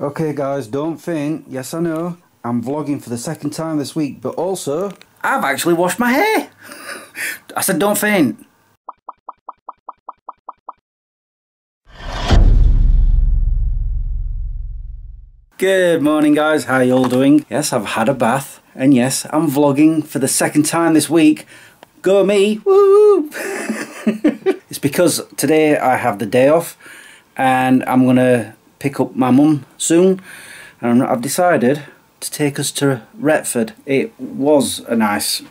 Okay guys, don't faint. Yes, I know. I'm vlogging for the second time this week, but also... I've actually washed my hair! I said don't faint. Good morning guys, how you all doing? Yes, I've had a bath, and yes, I'm vlogging for the second time this week. Go me! Woo! it's because today I have the day off, and I'm gonna pick up my mum soon and I've decided to take us to Retford. It was a nice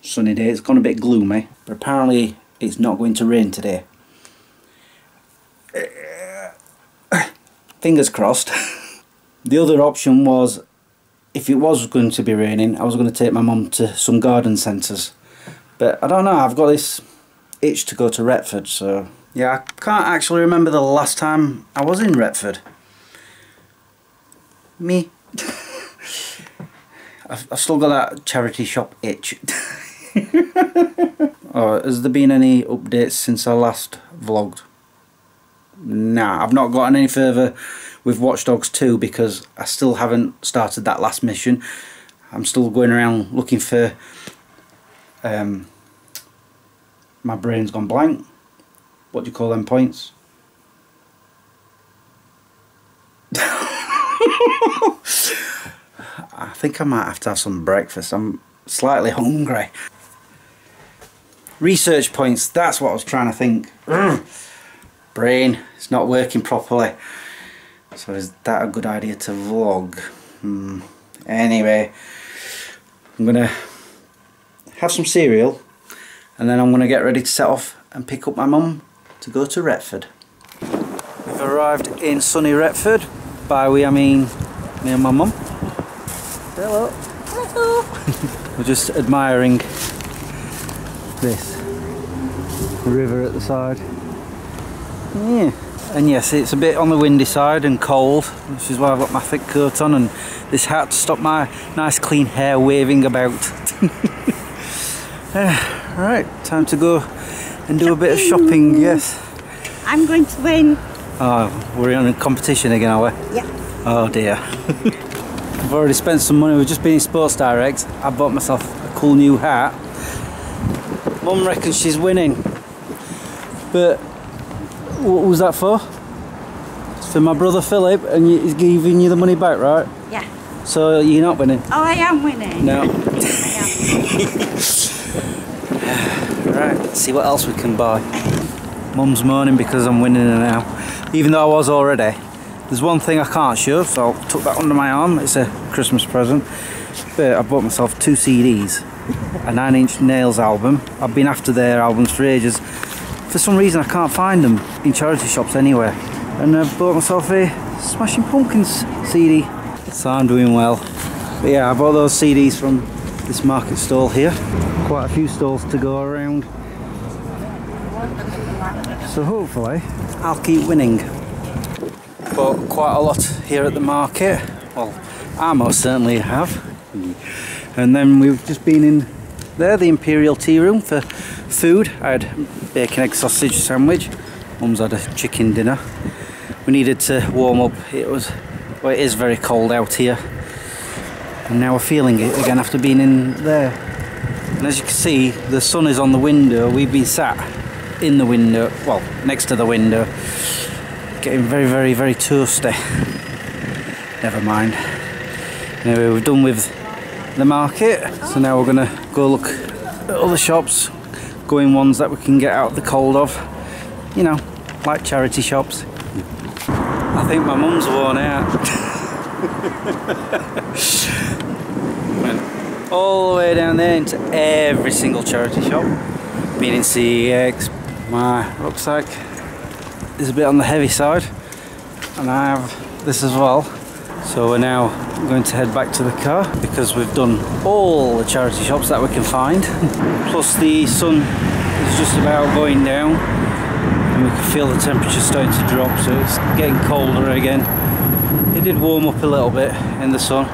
sunny day, it's gone a bit gloomy but apparently it's not going to rain today. Fingers crossed. the other option was if it was going to be raining I was going to take my mum to some garden centres but I don't know I've got this itch to go to Retford so yeah, I can't actually remember the last time I was in Retford. Me. I've, I've, still got that charity shop itch. oh, has there been any updates since I last vlogged? Nah, I've not gotten any further with Watch Dogs 2 because I still haven't started that last mission. I'm still going around looking for... Um, my brain's gone blank what do you call them points? I think I might have to have some breakfast. I'm slightly hungry. Research points, that's what I was trying to think. Brain, it's not working properly. So is that a good idea to vlog? Hmm. Anyway, I'm gonna have some cereal and then I'm gonna get ready to set off and pick up my mum to go to Retford. We've arrived in sunny Retford. By we I mean me and my mum. Hello. Hello. We're just admiring this river at the side. Yeah. And yes, it's a bit on the windy side and cold, which is why I've got my thick coat on and this hat to stop my nice clean hair waving about. uh, right, time to go and do a bit of shopping, yes. I'm going to win. Oh, we're in a competition again, are we? Yeah. Oh dear. I've already spent some money, we've just been in Sports Direct. I bought myself a cool new hat. Mum reckons she's winning. But what was that for? It's for my brother Philip and he's giving you the money back, right? Yeah. So you're not winning? Oh, I am winning. No. I. Right, let's see what else we can buy. Mum's moaning because I'm winning her now. Even though I was already. There's one thing I can't show, so I'll tuck that under my arm. It's a Christmas present. But I bought myself two CDs. A Nine Inch Nails album. I've been after their albums for ages. For some reason I can't find them in charity shops anywhere. And I bought myself a Smashing Pumpkins CD. So I'm doing well. But yeah, I bought those CDs from this market stall here. Quite a few stalls to go around. So hopefully I'll keep winning. But quite a lot here at the market. Well, I most certainly have. And then we've just been in there, the Imperial Tea Room for food. I had bacon egg sausage sandwich. Mum's had a chicken dinner. We needed to warm up. It was, well, it is very cold out here and now we're feeling it again after being in there. And as you can see the sun is on the window. We've been sat in the window well next to the window getting very very very toasty. Never mind. Anyway we're done with the market. So now we're gonna go look at other shops going ones that we can get out the cold of. You know like charity shops. I think my mum's worn out Went all the way down there into every single charity shop. Being in CEX, my rucksack is a bit on the heavy side, and I have this as well. So we're now going to head back to the car because we've done all the charity shops that we can find. Plus the sun is just about going down and we can feel the temperature starting to drop so it's getting colder again it did warm up a little bit in the sun.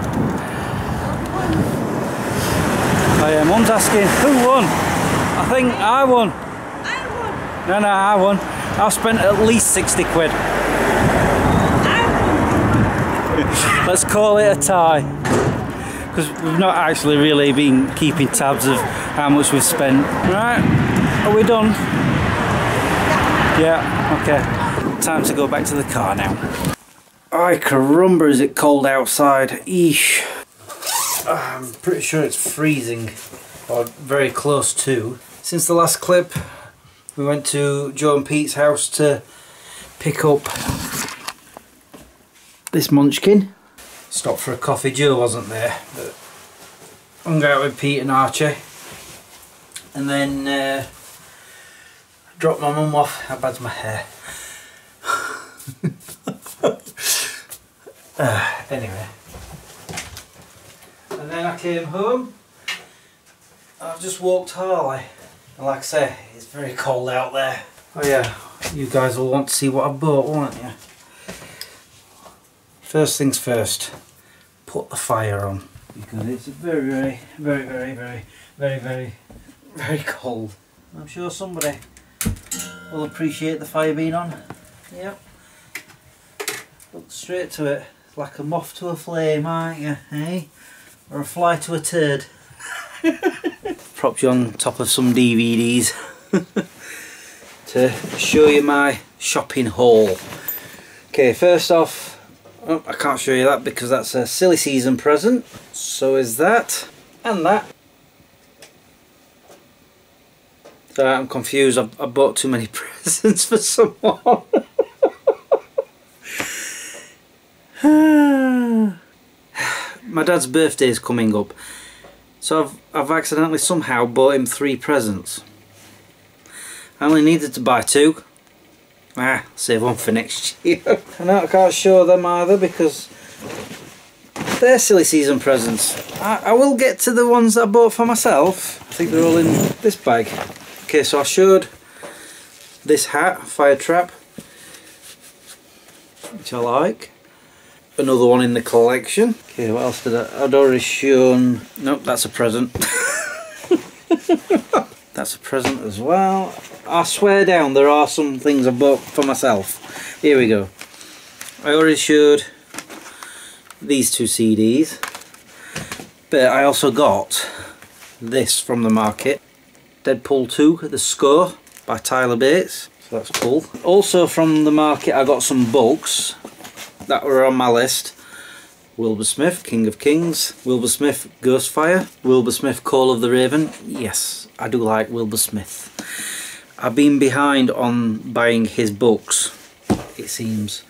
Oh yeah, Mum's asking, who won? I think I won. I won. No, no, I won. I've spent at least 60 quid. I let's call it a tie. Because we've not actually really been keeping tabs of how much we've spent. Right, are we done? Yeah, okay. Time to go back to the car now. Ay carumba, is it cold outside? Eesh. I'm pretty sure it's freezing, or very close to. Since the last clip, we went to Joe and Pete's house to pick up this munchkin. Stopped for a coffee, Joe wasn't there, but hung out with Pete and Archie. And then uh, dropped my mum off. How bad's my hair? uh, anyway. And then I came home. I've just walked Harley. And like I say, it's very cold out there. Oh yeah, you guys will want to see what I bought, won't you? First things first, put the fire on. Because it's very, very, very, very, very, very, very, very cold. I'm sure somebody will appreciate the fire being on. Yep. Look straight to it. Like a moth to a flame, aren't you? Eh? Or a fly to a turd. Props you on top of some DVDs to show you my shopping haul. Okay, first off, oh, I can't show you that because that's a silly season present. So is that and that. So I'm confused. I've, I bought too many presents for someone. My dad's birthday is coming up. So I've, I've accidentally somehow bought him three presents. I only needed to buy two. Ah, save one for next year. and I can't show them either because they're silly season presents. I, I will get to the ones that I bought for myself. I think they're all in this bag. Okay, so I showed this hat, Firetrap, which I like. Another one in the collection. Okay, what else did I? I'd already shown. Nope, that's a present. that's a present as well. I swear down, there are some things I bought for myself. Here we go. I already showed these two CDs, but I also got this from the market. Deadpool 2, The Score by Tyler Bates. So that's cool. Also from the market I got some books that were on my list. Wilbur Smith, King of Kings, Wilbur Smith, Ghostfire, Wilbur Smith, Call of the Raven. Yes, I do like Wilbur Smith. I've been behind on buying his books, it seems.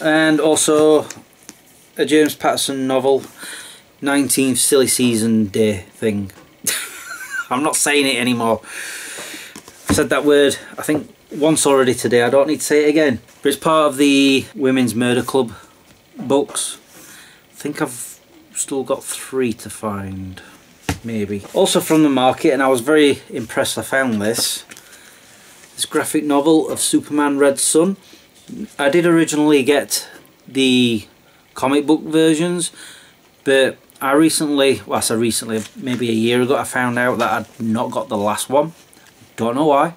And also a James Patterson novel, 19th Silly Season Day thing. I'm not saying it anymore. I've said that word, I think, once already today. I don't need to say it again. But it's part of the Women's Murder Club books. I think I've still got three to find. Maybe. Also from the market, and I was very impressed I found this. This graphic novel of Superman Red Sun. I did originally get the comic book versions, but I recently, well I say recently, maybe a year ago, I found out that I'd not got the last one. Don't know why.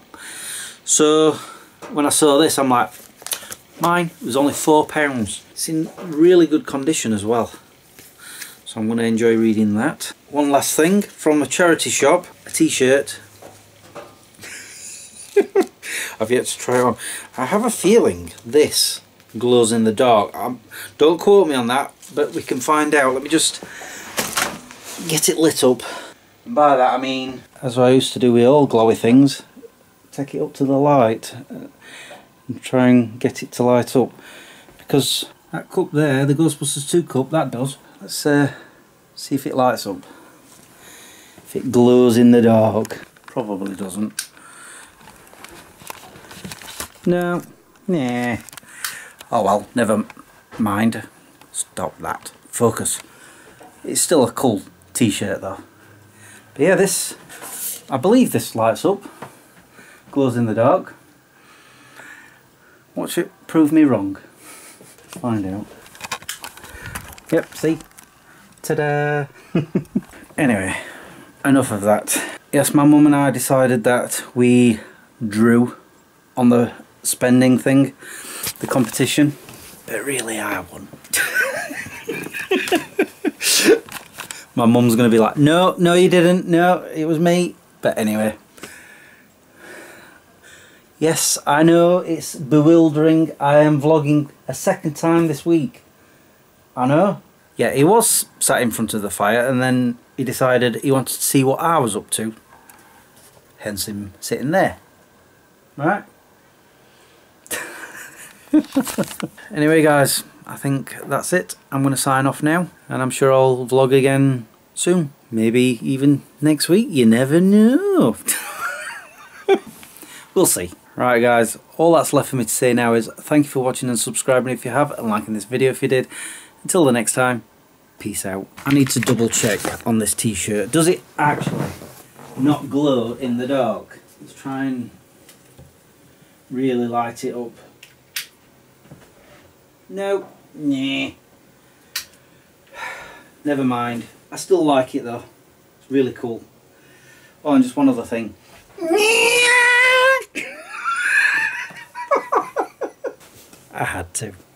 So when I saw this, I'm like, mine was only four pounds. It's in really good condition as well. So I'm going to enjoy reading that. One last thing from a charity shop, a t-shirt. I've yet to try on. I have a feeling this glows in the dark. Um, don't quote me on that, but we can find out. Let me just get it lit up. And by that I mean, as I used to do with all glowy things, take it up to the light uh, and try and get it to light up. Because that cup there, the Ghostbusters 2 cup, that does. Let's uh, see if it lights up. If it glows in the dark. Probably doesn't. No. Nah. Oh well, never mind. Stop that. Focus. It's still a cool t-shirt though. But yeah, this, I believe this lights up. Glows in the dark. Watch it prove me wrong. Find out. Yep, see? Ta-da! anyway, enough of that. Yes, my mum and I decided that we drew on the spending thing the competition, but really I won. My mum's going to be like, no, no you didn't, no, it was me. But anyway. Yes, I know it's bewildering. I am vlogging a second time this week. I know. Yeah, he was sat in front of the fire and then he decided he wanted to see what I was up to. Hence him sitting there. Right? anyway guys, I think that's it. I'm going to sign off now and I'm sure I'll vlog again soon. Maybe even next week. You never know. we'll see. Right guys, all that's left for me to say now is thank you for watching and subscribing if you have and liking this video if you did. Until the next time, peace out. I need to double check on this t-shirt. Does it actually not glow in the dark? Let's try and really light it up. No, nah. Never mind. I still like it though. It's really cool. Oh, and just one other thing. I had to.